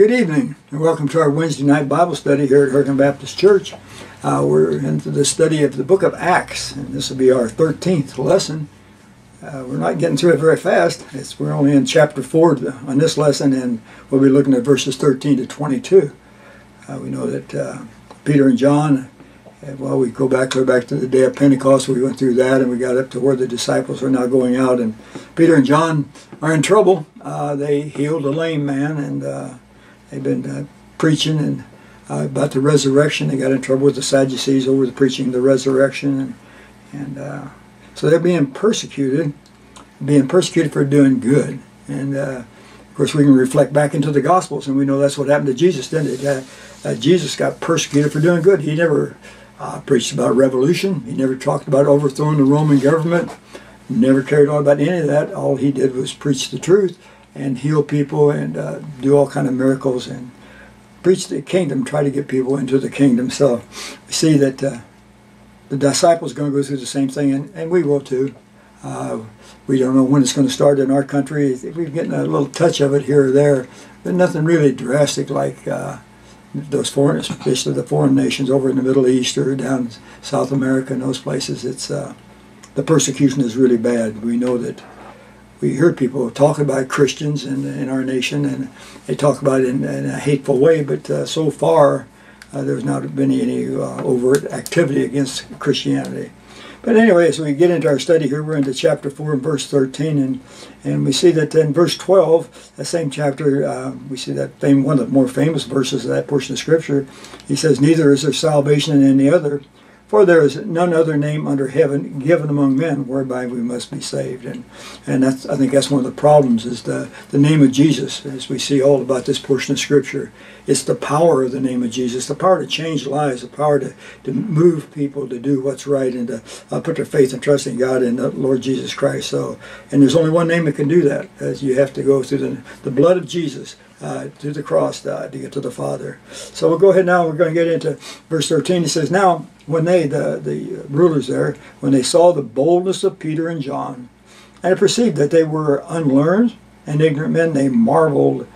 Good evening, and welcome to our Wednesday night Bible study here at Hurricane Baptist Church. Uh, we're into the study of the book of Acts, and this will be our 13th lesson. Uh, we're not getting through it very fast. It's, we're only in chapter 4 on this lesson, and we'll be looking at verses 13 to 22. Uh, we know that uh, Peter and John, well, we go back clear back to the day of Pentecost. We went through that, and we got up to where the disciples are now going out. And Peter and John are in trouble. Uh, they healed a lame man, and uh, they've been uh, preaching and uh, about the resurrection. They got in trouble with the Sadducees over the preaching of the resurrection, and, and uh, so they're being persecuted, being persecuted for doing good. And uh, of course, we can reflect back into the Gospels, and we know that's what happened to Jesus, didn't it? Uh, Jesus got persecuted for doing good. He never preached about revolution. He never talked about overthrowing the Roman government. Never cared all about any of that. All he did was preach the truth and heal people and uh, do all kind of miracles and preach the kingdom, try to get people into the kingdom. So we see that uh, the disciples are going to go through the same thing, and, and we will too. Uh, we don't know when it's going to start in our country. If We're getting a little touch of it here or there, but nothing really drastic like uh, those foreign, especially the foreign nations over in the Middle East or down South America and those places. It's uh, the persecution is really bad. We know that we hear people talk about Christians in, in our nation, and they talk about it in, in a hateful way, but uh, so far uh, there's not been any uh, overt activity against Christianity. But anyway, as we get into our study here, we're into chapter 4 and verse 13, and, and we see that in verse 12, that same chapter, uh, we see that fame, one of the more famous verses of that portion of Scripture. He says, Neither is there salvation in any other, for there is none other name under heaven given among men whereby we must be saved. And and that's I think that's one of the problems is the, the name of Jesus, as we see all about this portion of Scripture. It's the power of the name of Jesus, the power to change lives, the power to, to move people to do what's right and to uh, put their faith and trust in God and the Lord Jesus Christ. So, and there's only one name that can do that. As you have to go through the, the blood of Jesus uh, to the cross uh, to get to the Father. So we'll go ahead now. We're going to get into verse 13. He says, Now, when they, the, the rulers there, when they saw the boldness of Peter and John, and perceived that they were unlearned and ignorant men, they marveled,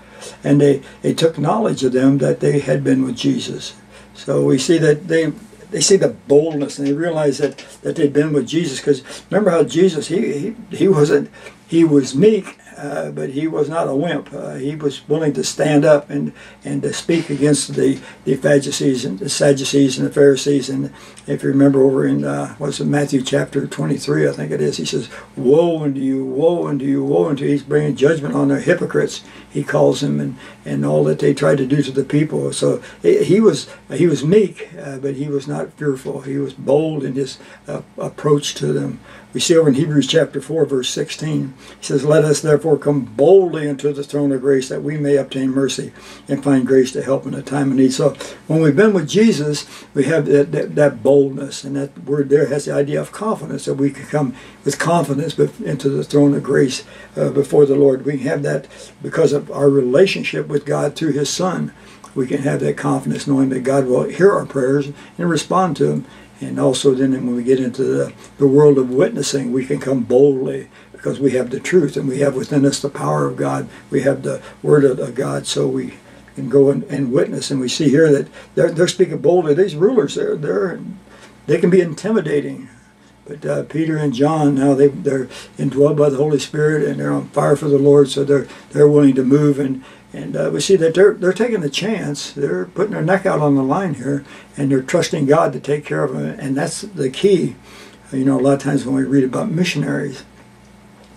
and they, they took knowledge of them that they had been with Jesus. So we see that they they see the boldness and they realize that, that they'd been with Jesus because remember how Jesus he, he he wasn't he was meek uh, but he was not a wimp. Uh, he was willing to stand up and, and to speak against the, the Sadducees and the Sadducees and the Pharisees. And if you remember over in uh, what's it, Matthew chapter 23, I think it is, he says, "Woe unto you, woe unto you, woe unto you." He's bringing judgment on the hypocrites. He calls them and, and all that they tried to do to the people. So he was he was meek, uh, but he was not fearful. He was bold in his uh, approach to them. We see over in Hebrews chapter 4, verse 16, he says, Let us therefore come boldly into the throne of grace that we may obtain mercy and find grace to help in a time of need. So when we've been with Jesus, we have that, that, that boldness, and that word there has the idea of confidence, that we can come with confidence into the throne of grace uh, before the Lord. We have that because of our relationship with God through His Son. We can have that confidence knowing that God will hear our prayers and respond to them and also then when we get into the, the world of witnessing, we can come boldly because we have the truth and we have within us the power of God. We have the word of God, so we can go and, and witness. And we see here that they're, they're speaking boldly. These rulers, they're, they're, they can be intimidating. But uh, Peter and John now they they're indwelled by the Holy Spirit and they're on fire for the Lord, so they're they're willing to move and and uh, we see that they're, they're taking the chance. They're putting their neck out on the line here, and they're trusting God to take care of them. And that's the key. You know, a lot of times when we read about missionaries,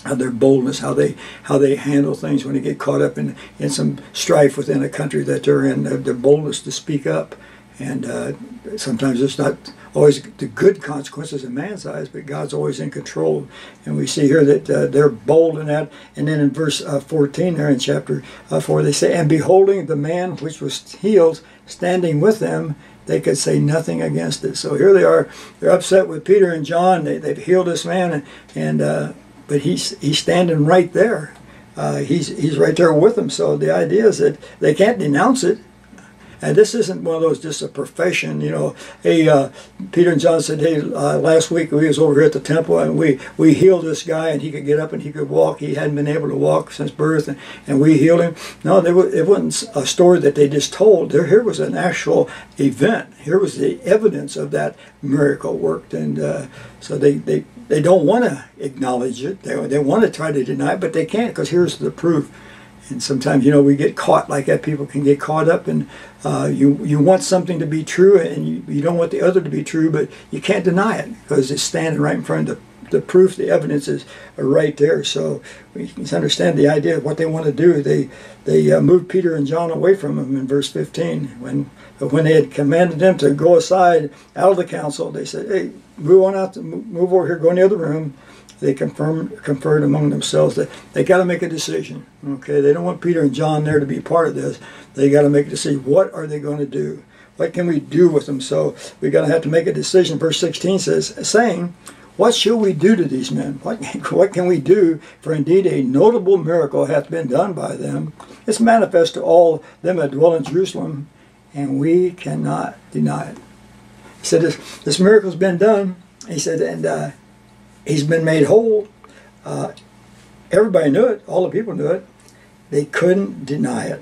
how their boldness, how they how they handle things when they get caught up in, in some strife within a country that they're in, their boldness to speak up. And uh, sometimes it's not always the good consequences in man's eyes, but God's always in control. And we see here that uh, they're bold in that. And then in verse uh, 14 there in chapter uh, 4, they say, And beholding the man which was healed standing with them, they could say nothing against it. So here they are. They're upset with Peter and John. They, they've healed this man, and, and uh, but he's, he's standing right there. Uh, he's, he's right there with them. So the idea is that they can't denounce it And this isn't one of those just a profession, you know. Hey, uh, Peter and John said, hey, uh, last week we was over here at the temple and we, we healed this guy and he could get up and he could walk. He hadn't been able to walk since birth and, and we healed him. No, were, it wasn't a story that they just told. There, here was an actual event. Here was the evidence of that miracle worked. And uh, so they, they, they don't want to acknowledge it. They, they want to try to deny it, but they can't because here's the proof and sometimes you know we get caught like that. People can get caught up and uh, you you want something to be true and you, you don't want the other to be true but you can't deny it because it's standing right in front of the the proof. The evidence is right there. So we can understand the idea of what they want to do. They they uh, moved peter and john away from him in verse 15 when when they had commanded them to go aside out of the council they said hey move on out to, move over here go in the other room they confirmed, conferred among themselves that they got to make a decision. Okay, they don't want Peter and John there to be part of this. They got to make a decision. What are they going to do? What can we do with them? So we got to have to make a decision. Verse 16 says, saying, What shall we do to these men? What, what can we do? For indeed a notable miracle hath been done by them. It's manifest to all them that dwell in Jerusalem, and we cannot deny it. He said, This, this miracle's been done. He said, and uh, he's been made whole. Uh, everybody knew it. All the people knew it. They couldn't deny it.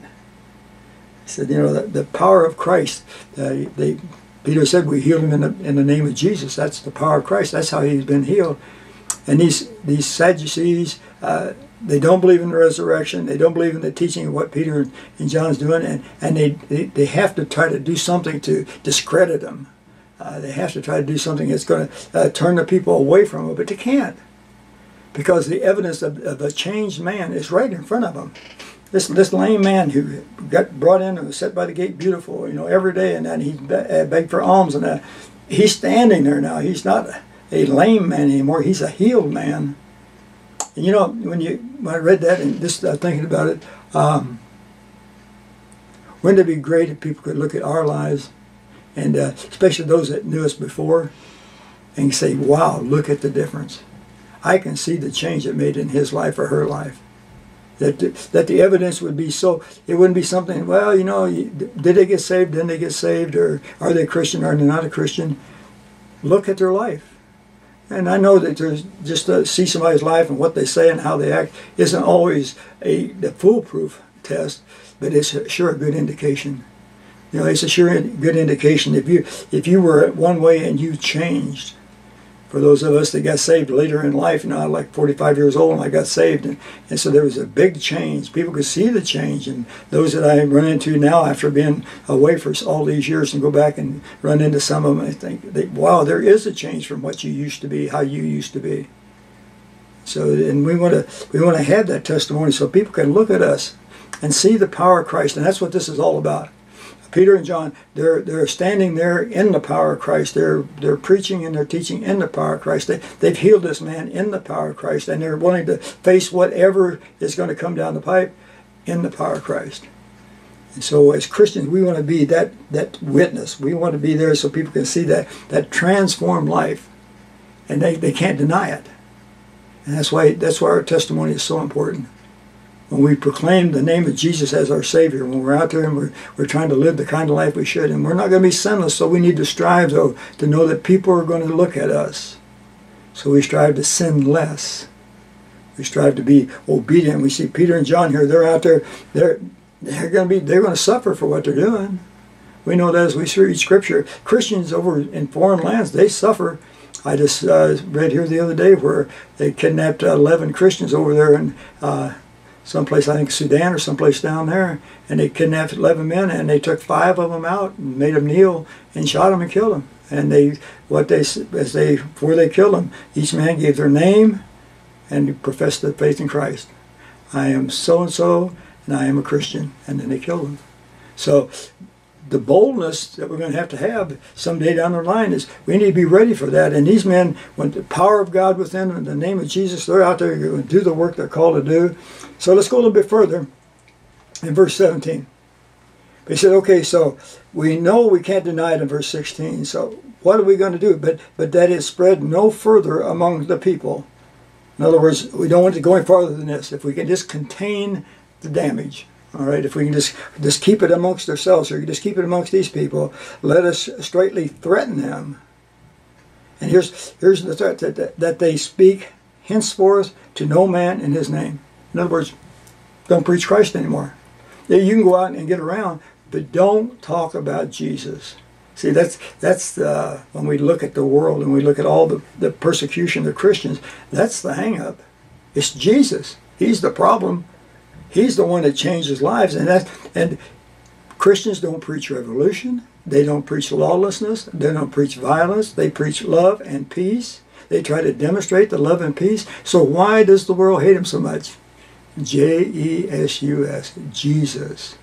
He said, you know, the, the power of Christ. Uh, they, Peter said, we healed him in the, in the name of Jesus. That's the power of Christ. That's how he's been healed. And these, these Sadducees, uh, they don't believe in the resurrection. They don't believe in the teaching of what Peter and John's doing. And, and they, they, they have to try to do something to discredit them. Uh, they have to try to do something that's going to uh, turn the people away from it, but they can't because the evidence of, of, a changed man is right in front of them. This this lame man who got brought in and was set by the gate beautiful, you know, every day, and then he uh, begged for alms, and uh, he's standing there now. He's not a lame man anymore. He's a healed man. And you know, when you when I read that and just uh, thinking about it, um, wouldn't it be great if people could look at our lives and uh, especially those that knew us before, and say, wow, look at the difference. I can see the change it made in his life or her life. That the, that the evidence would be so, it wouldn't be something, well, you know, did they get saved, didn't they get saved, or are they Christian, or are they not a Christian? Look at their life. And I know that there's just to see somebody's life and what they say and how they act isn't always a the foolproof test, but it's sure a good indication you know, it's a sure good indication if you if you were one way and you changed. For those of us that got saved later in life, you know, I like 45 years old and I got saved, and, and so there was a big change. People could see the change, and those that I run into now after being away for all these years and go back and run into some of them, I think, they, wow, there is a change from what you used to be, how you used to be. So, and we want to we want to have that testimony so people can look at us and see the power of Christ, and that's what this is all about. Peter and John, they're they're standing there in the power of Christ. They're they're preaching and they're teaching in the power of Christ. They they've healed this man in the power of Christ, and they're willing to face whatever is going to come down the pipe in the power of Christ. And so as Christians, we want to be that that witness. We want to be there so people can see that that transformed life. And they, they can't deny it. And that's why that's why our testimony is so important when we proclaim the name of Jesus as our Savior, when we're out there and we're, we're trying to live the kind of life we should, and we're not going to be sinless, so we need to strive, though, to know that people are going to look at us. So we strive to sin less. We strive to be obedient. We see Peter and John here, they're out there, they're, they're going to be, they're going to suffer for what they're doing. We know that as we read Scripture. Christians over in foreign lands, they suffer. I just uh, read here the other day where they kidnapped 11 Christians over there in uh, someplace, I think Sudan or someplace down there, and they kidnapped 11 men and they took five of them out and made them kneel and shot them and killed them. And they, what they, as they, before they killed them, each man gave their name and professed their faith in Christ. I am so and so, and I am a Christian. And then they killed them. So the boldness that we're going to have to have someday down the line is we need to be ready for that. And these men, when the power of God within them, in the name of Jesus, they're out there going to do the work they're called to do. So let's go a little bit further in verse 17. They said, okay, so we know we can't deny it in verse 16. So what are we going to do? But but that is spread no further among the people. In other words, we don't want to go any farther than this. If we can just contain the damage, All right, if we can just just keep it amongst ourselves, or just keep it amongst these people, let us straightly threaten them. And here's here's the threat that, that, that they speak henceforth to no man in his name. In other words, don't preach Christ anymore. Yeah, you can go out and get around, but don't talk about Jesus. See, that's that's the, when we look at the world and we look at all the, the persecution of Christians, that's the hang up. It's Jesus. He's the problem. He's the one that changes lives, and that and Christians don't preach revolution. They don't preach lawlessness. They don't preach violence. They preach love and peace. They try to demonstrate the love and peace. So why does the world hate him so much? J E S U S, Jesus.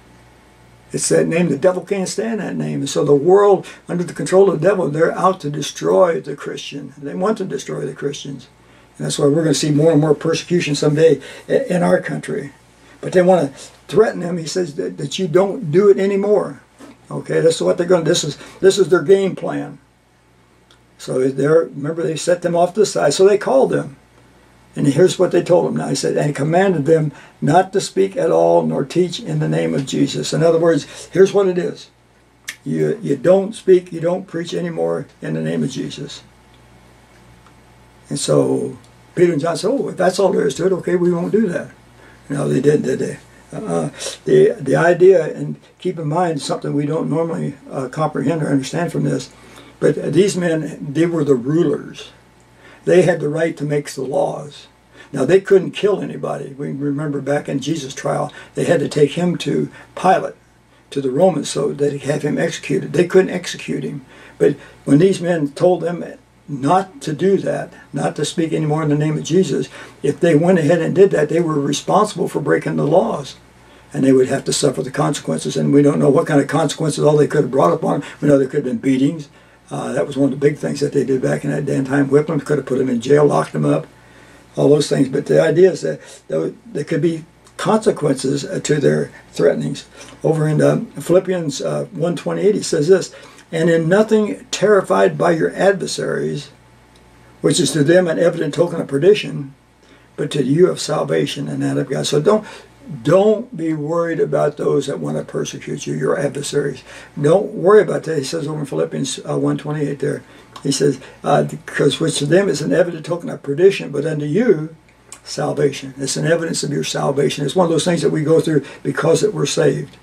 It's that name. The devil can't stand that name. And so the world, under the control of the devil, they're out to destroy the Christian. They want to destroy the Christians. And that's why we're going to see more and more persecution someday in our country. But they want to threaten him. He says that, that you don't do it anymore. Okay, this is what they're going to. This is this is their game plan. So they're remember they set them off to the side. So they called them, and here's what they told them. Now he said, and commanded them not to speak at all nor teach in the name of Jesus. In other words, here's what it is: you you don't speak, you don't preach anymore in the name of Jesus. And so Peter and John said, "Oh, if that's all there is to it, okay, we won't do that." No, they didn't, did they? Uh, the the idea, and keep in mind something we don't normally uh, comprehend or understand from this, but these men, they were the rulers. They had the right to make the laws. Now they couldn't kill anybody. We remember back in Jesus' trial, they had to take him to Pilate, to the Romans, so he have him executed. They couldn't execute him. But when these men told them not to do that, not to speak anymore in the name of Jesus, if they went ahead and did that, they were responsible for breaking the laws. And they would have to suffer the consequences. And we don't know what kind of consequences all they could have brought upon them. We know there could have been beatings. Uh, that was one of the big things that they did back in that day and time. Whipped them, could have put them in jail, locked them up, all those things. But the idea is that there could be consequences uh, to their threatenings. Over in uh, Philippians uh, 1.28, he says this, and in nothing terrified by your adversaries, which is to them an evident token of perdition, but to you of salvation and that of God. So don't don't be worried about those that want to persecute you, your adversaries. Don't worry about that. He says over in Philippians uh, 1.28 there, he says, uh, because which to them is an evident token of perdition, but unto you, salvation. It's an evidence of your salvation. It's one of those things that we go through because that we're saved.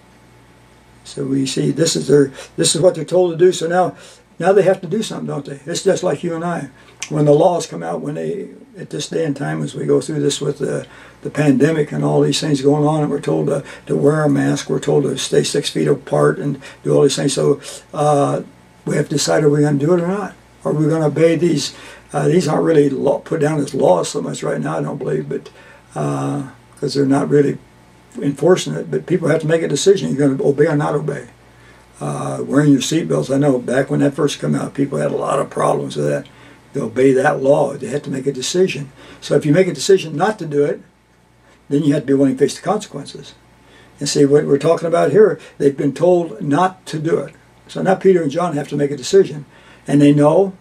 So we see this is their this is what they're told to do. So now now they have to do something, don't they? It's just like you and I. When the laws come out, when they at this day and time, as we go through this with the the pandemic and all these things going on, and we're told to, to wear a mask, we're told to stay six feet apart and do all these things. So uh, we have to decide are we going to do it or not? Are we going to obey these? Uh, these aren't really law, put down as laws so much right now, I don't believe, but because uh, they're not really enforcing it, but people have to make a decision. You're going to obey or not obey. Uh, wearing your seatbelts, I know back when that first came out, people had a lot of problems with that. They obey that law, they had to make a decision. So if you make a decision not to do it, then you have to be willing to face the consequences. And see what we're talking about here, they've been told not to do it. So now Peter and John have to make a decision. And they know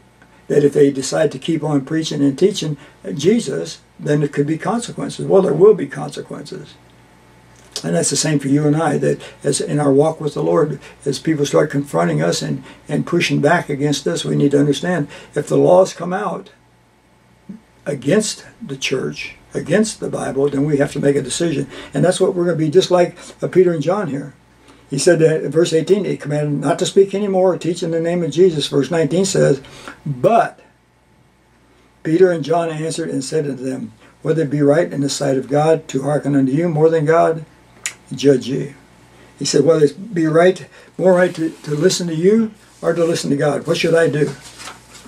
that if they decide to keep on preaching and teaching Jesus, then it could be consequences. Well, there will be consequences. And that's the same for you and I, that as in our walk with the Lord, as people start confronting us and, and pushing back against us, we need to understand if the laws come out against the church, against the Bible, then we have to make a decision. And that's what we're going to be just like uh, Peter and John here. He said that in verse 18, he commanded not to speak anymore or teach in the name of Jesus. Verse 19 says, But Peter and John answered and said unto them, Whether it be right in the sight of God to hearken unto you more than God, judge ye. He said, whether it be right, more right to, to listen to you or to listen to God. What should I do?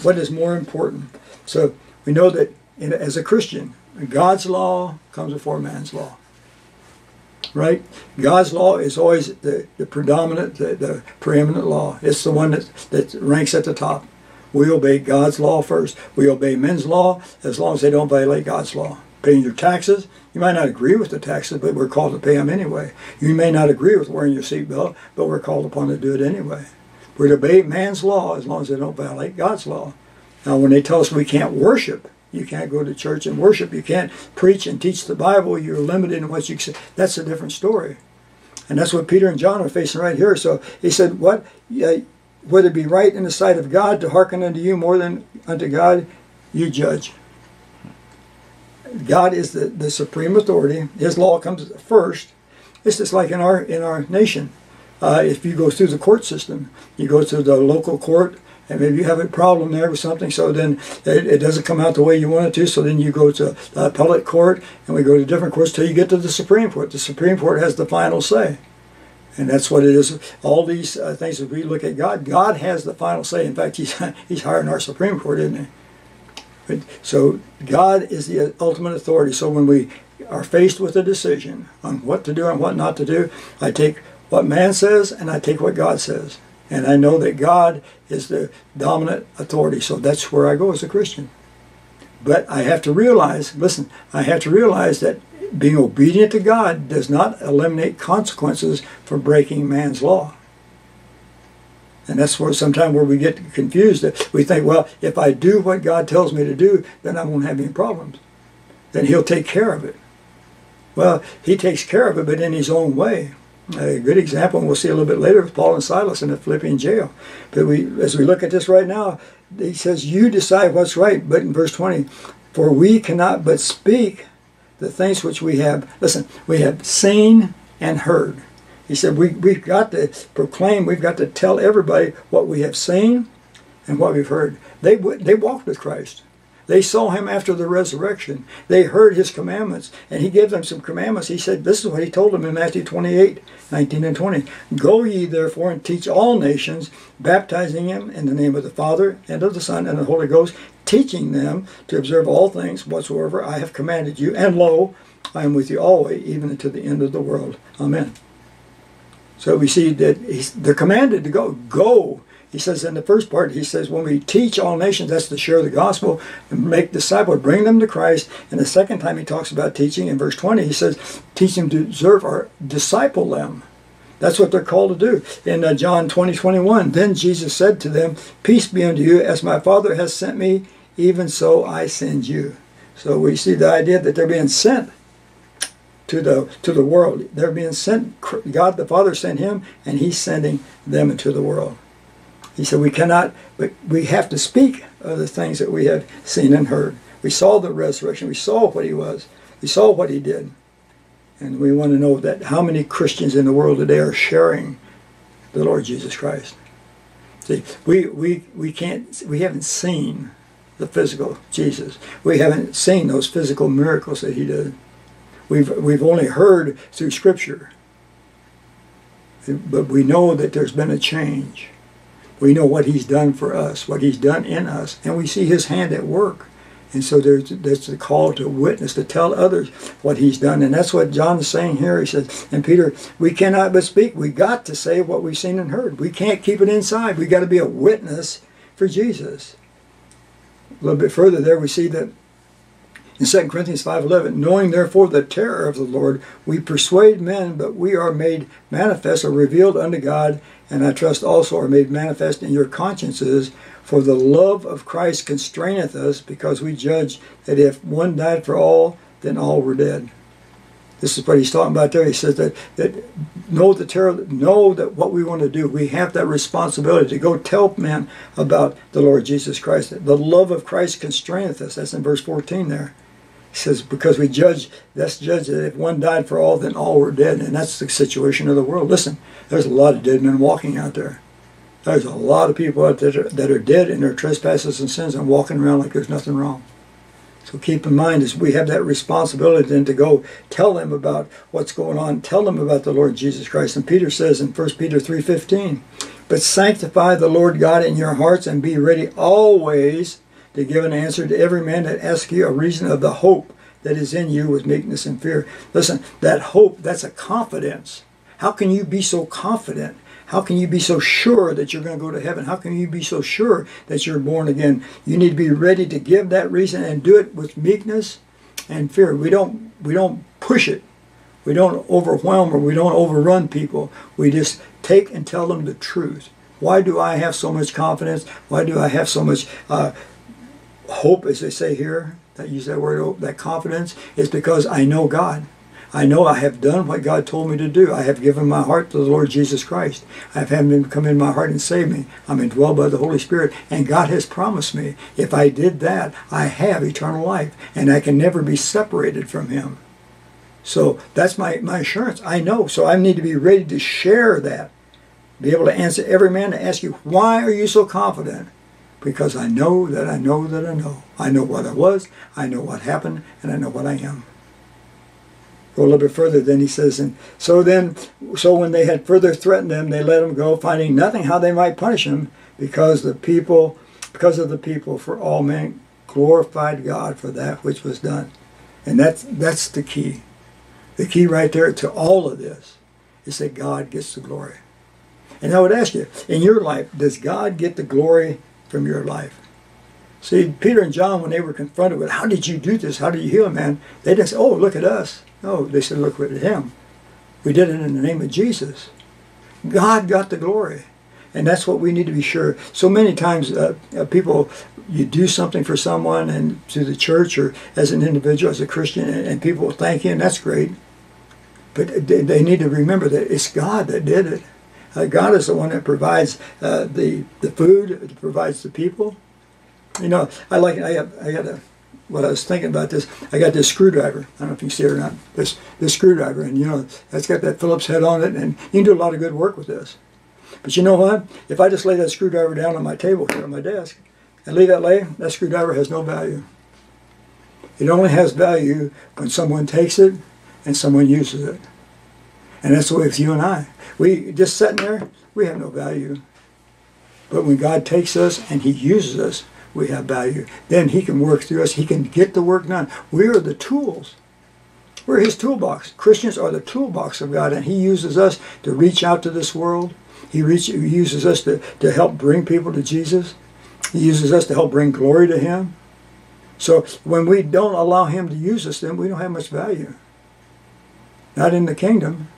What is more important? So we know that in, as a Christian, God's law comes before man's law. Right? God's law is always the, the predominant, the, the preeminent law. It's the one that, that ranks at the top. We obey God's law first. We obey men's law as long as they don't violate God's law paying your taxes. You might not agree with the taxes, but we're called to pay them anyway. You may not agree with wearing your seatbelt, but we're called upon to do it anyway. We're to obey man's law as long as they don't violate God's law. Now, when they tell us we can't worship, you can't go to church and worship, you can't preach and teach the Bible, you're limited in what you can say, that's a different story. And that's what Peter and John are facing right here. So he said, What? Uh, whether it be right in the sight of God to hearken unto you more than unto God, you judge. God is the, the supreme authority. His law comes first. It's just like in our in our nation. Uh, if you go through the court system, you go to the local court, and maybe you have a problem there with something, so then it, it, doesn't come out the way you want it to, so then you go to the appellate court, and we go to different courts till you get to the Supreme Court. The Supreme Court has the final say. And that's what it is. All these uh, things that we look at God, God has the final say. In fact, He's, he's hiring our Supreme Court, isn't He? So God is the ultimate authority. So when we are faced with a decision on what to do and what not to do, I take what man says and I take what God says. And I know that God is the dominant authority. So that's where I go as a Christian. But I have to realize, listen, I have to realize that being obedient to God does not eliminate consequences for breaking man's law. And that's where sometimes where we get confused. We think, well, if I do what God tells me to do, then I won't have any problems. Then He'll take care of it. Well, He takes care of it, but in His own way a good example, and we'll see a little bit later with Paul and Silas in the Philippian jail. But we, as we look at this right now, he says, "You decide what's right." But in verse twenty, for we cannot but speak the things which we have. Listen, we have seen and heard. He said, we, we've got to proclaim, we've got to tell everybody what we have seen and what we've heard. They, they walked with Christ. They saw him after the resurrection. They heard his commandments. And he gave them some commandments. He said, this is what he told them in Matthew 28, 19 and 20. Go ye therefore and teach all nations, baptizing them in the name of the Father and of the Son and the Holy Ghost, teaching them to observe all things whatsoever I have commanded you. And lo, I am with you always, even unto the end of the world. Amen. So we see that they're commanded to go. Go he says in the first part, he says, when we teach all nations, that's to share the gospel and make disciples, bring them to Christ. And the second time he talks about teaching in verse 20, he says, teach them to observe or disciple them. That's what they're called to do. In uh, John 20, 21, then Jesus said to them, Peace be unto you, as my Father has sent me, even so I send you. So we see the idea that they're being sent to the to the world. They're being sent. God the Father sent him, and He's sending them into the world. He said, We cannot, but we have to speak of the things that we have seen and heard. We saw the resurrection. We saw what he was. We saw what he did. And we want to know that how many Christians in the world today are sharing the Lord Jesus Christ. See, we, we, we can't, we haven't seen the physical Jesus. We haven't seen those physical miracles that he did. We've, we've only heard through Scripture. But we know that there's been a change. We know what he's done for us, what he's done in us, and we see his hand at work. And so there's, there's a call to witness, to tell others what he's done. And that's what John is saying here. He says, and Peter, we cannot but speak. We got to say what we've seen and heard. We can't keep it inside. We got to be a witness for Jesus. A little bit further there, we see that in 2 Corinthians 5.11, knowing therefore the terror of the Lord, we persuade men, but we are made manifest or revealed unto God, and I trust also are made manifest in your consciences. For the love of Christ constraineth us, because we judge that if one died for all, then all were dead. This is what he's talking about there. He says that, that know the terror, know that what we want to do. We have that responsibility to go tell men about the Lord Jesus Christ. The love of Christ constraineth us. That's in verse 14 there. He says, because we judge, that's judge that if one died for all, then all were dead. And that's the situation of the world. Listen, there's a lot of dead men walking out there. There's a lot of people out there that are dead in their trespasses and sins and walking around like there's nothing wrong. So keep in mind is we have that responsibility then to go tell them about what's going on, tell them about the Lord Jesus Christ. And Peter says in 1 Peter 3.15, But sanctify the Lord God in your hearts and be ready always to give an answer to every man that asks you a reason of the hope that is in you with meekness and fear. Listen, that hope, that's a confidence. How can you be so confident? How can you be so sure that you're going to go to heaven? How can you be so sure that you're born again? You need to be ready to give that reason and do it with meekness and fear. We don't we don't push it. We don't overwhelm or we don't overrun people. We just take and tell them the truth. Why do I have so much confidence? Why do I have so much uh, hope, as they say here, that use that word, that confidence, is because I know God. I know I have done what God told me to do. I have given my heart to the Lord Jesus Christ. I have had him come in my heart and save me. I'm indwelled by the Holy Spirit. And God has promised me if I did that, I have eternal life. And I can never be separated from him. So that's my, my assurance. I know. So I need to be ready to share that. Be able to answer every man to ask you, why are you so confident? Because I know that I know that I know. I know what I was, I know what happened, and I know what I am go a little bit further. Then he says, and so then, so when they had further threatened them, they let him go, finding nothing how they might punish him, because the people, because of the people, for all men glorified God for that which was done, and that's that's the key. The key right there to all of this is that God gets the glory. And I would ask you, in your life, does God get the glory from your life? See, Peter and John, when they were confronted with, how did you do this? How did you heal a man? They didn't say, oh, look at us. No, they said, look at him. We did it in the name of Jesus. God got the glory. And that's what we need to be sure. So many times uh, uh, people, you do something for someone and to the church or as an individual, as a Christian, and, and people thank you, and that's great. But they, they, need to remember that it's God that did it. Uh, God is the one that provides uh, the, the food, provides the people. You know, I like, I, have, I got a what I was thinking about this, I got this screwdriver. I don't know if you see it or not. This this screwdriver, and you know, that's got that Phillips head on it, and you can do a lot of good work with this. But you know what? If I just lay that screwdriver down on my table here on my desk and leave that lay, that screwdriver has no value. It only has value when someone takes it and someone uses it. And that's the way with you and I. We just sitting there, we have no value. But when God takes us and He uses us, we have value. Then he can work through us. He can get the work done. We are the tools. We're his toolbox. Christians are the toolbox of God, and he uses us to reach out to this world. He, reach, he uses us to, to help bring people to Jesus. He uses us to help bring glory to him. So when we don't allow him to use us, then we don't have much value. Not in the kingdom.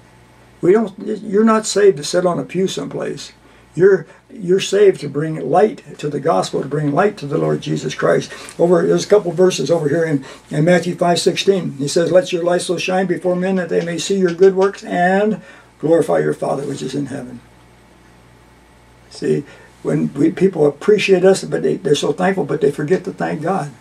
We don't. You're not saved to sit on a pew someplace. You're you're saved to bring light to the gospel, to bring light to the Lord Jesus Christ. Over there's a couple verses over here in, in Matthew 5 16. He says, Let your light so shine before men that they may see your good works and glorify your Father which is in heaven. See, when we, people appreciate us, but they, they're so thankful, but they forget to thank God.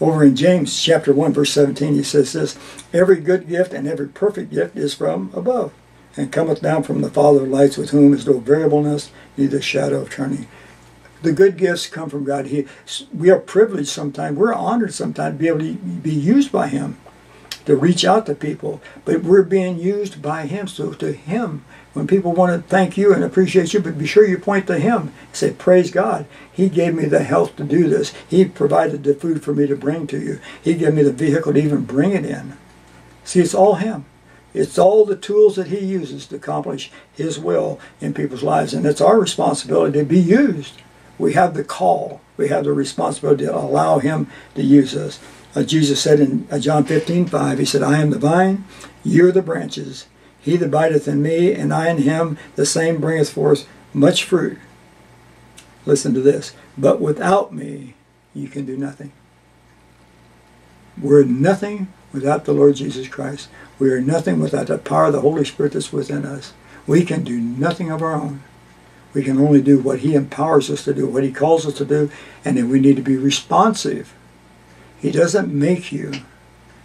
Over in James chapter 1, verse 17, he says this Every good gift and every perfect gift is from above and cometh down from the Father of lights, with whom is no variableness, neither shadow of turning. The good gifts come from God. He, we are privileged sometimes, we're honored sometimes to be able to be used by Him, to reach out to people. But we're being used by Him. So to Him, when people want to thank you and appreciate you, but be sure you point to Him. Say, praise God. He gave me the health to do this. He provided the food for me to bring to you. He gave me the vehicle to even bring it in. See, it's all Him. It's all the tools that he uses to accomplish his will in people's lives. And it's our responsibility to be used. We have the call. We have the responsibility to allow him to use us. Uh, Jesus said in uh, John 15, 5, he said, I am the vine, you are the branches. He that abideth in me, and I in him, the same bringeth forth much fruit. Listen to this. But without me, you can do nothing. We're nothing without the Lord Jesus Christ. We are nothing without the power of the Holy Spirit that's within us. We can do nothing of our own. We can only do what He empowers us to do, what He calls us to do, and then we need to be responsive. He doesn't make you.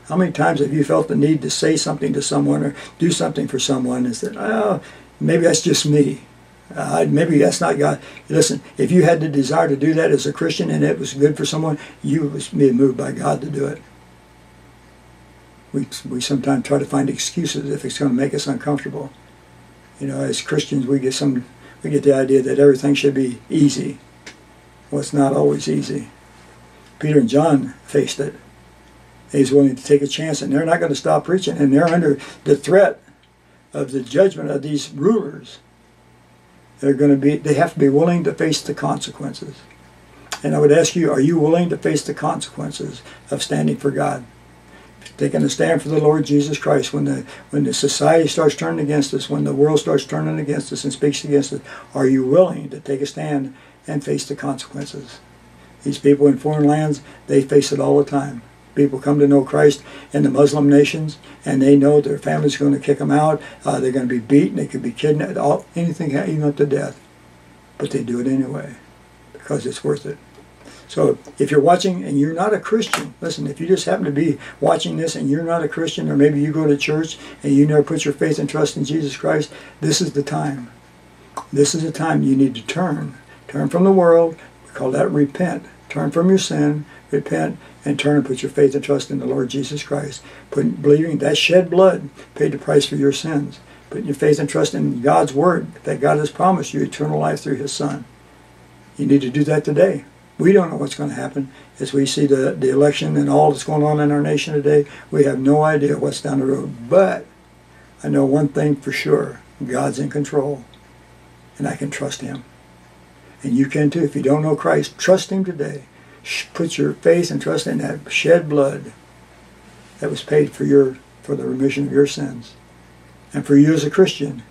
How many times have you felt the need to say something to someone or do something for someone and said, oh, maybe that's just me. Uh, maybe that's not God. Listen, if you had the desire to do that as a Christian and it was good for someone, you was be moved by God to do it we, we sometimes try to find excuses if it's going to make us uncomfortable. You know, as Christians, we get some, we get the idea that everything should be easy. Well, it's not always easy. Peter and John faced it. He's willing to take a chance, and they're not going to stop preaching, and they're under the threat of the judgment of these rulers. They're going to be, they have to be willing to face the consequences. And I would ask you, are you willing to face the consequences of standing for God? Taking a stand for the Lord Jesus Christ when the when the society starts turning against us, when the world starts turning against us and speaks against us, are you willing to take a stand and face the consequences? These people in foreign lands, they face it all the time. People come to know Christ in the Muslim nations, and they know their family's going to kick them out. Uh, they're going to be beaten. They could be kidnapped. All, anything, even up to death. But they do it anyway because it's worth it. So if you're watching and you're not a Christian, listen, if you just happen to be watching this and you're not a Christian, or maybe you go to church and you never put your faith and trust in Jesus Christ, this is the time. This is the time you need to turn. Turn from the world. We call that repent. Turn from your sin, repent, and turn and put your faith and trust in the Lord Jesus Christ. Put, believing that shed blood paid the price for your sins. Putting your faith and trust in God's word that God has promised you eternal life through his Son. You need to do that today. We don't know what's going to happen as we see the, the election and all that's going on in our nation today. We have no idea what's down the road. But I know one thing for sure God's in control, and I can trust Him. And you can too. If you don't know Christ, trust Him today. Put your faith and trust in that shed blood that was paid for your for the remission of your sins. And for you as a Christian,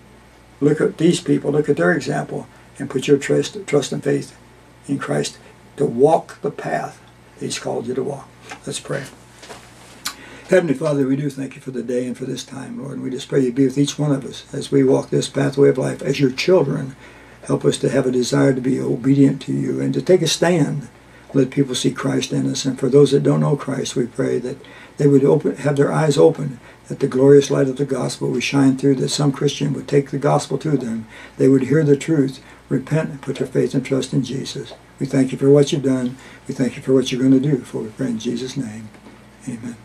look at these people, look at their example, and put your trust, trust and faith in Christ to walk the path He's called you to walk. Let's pray. Heavenly Father, we do thank you for the day and for this time, Lord. And we just pray you be with each one of us as we walk this pathway of life. As your children, help us to have a desire to be obedient to you and to take a stand. Let people see Christ in us. And for those that don't know Christ, we pray that they would open, have their eyes open, that the glorious light of the gospel would shine through, that some Christian would take the gospel to them. They would hear the truth, repent, and put their faith and trust in Jesus. We thank you for what you've done. We thank you for what you're going to do. For we pray in Jesus' name. Amen.